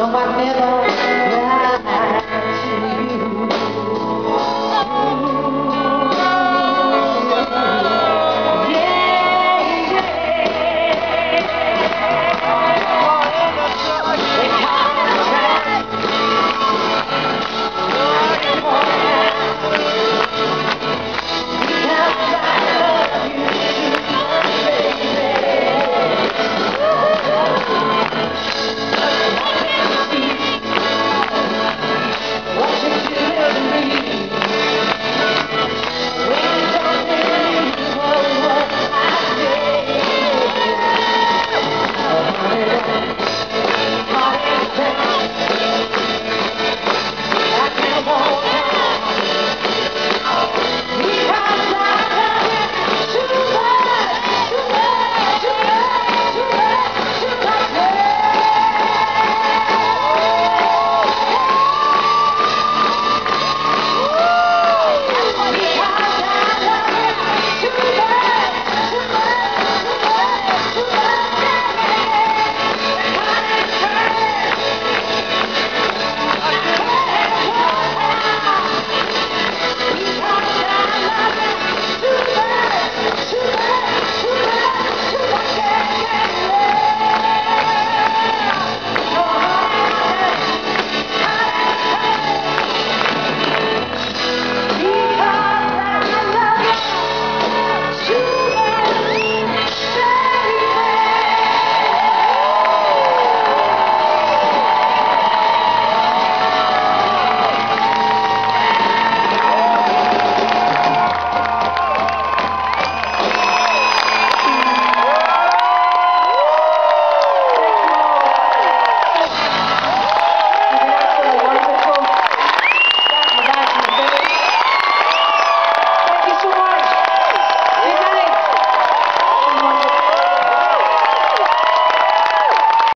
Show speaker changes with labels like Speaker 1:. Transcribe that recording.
Speaker 1: no más miedo.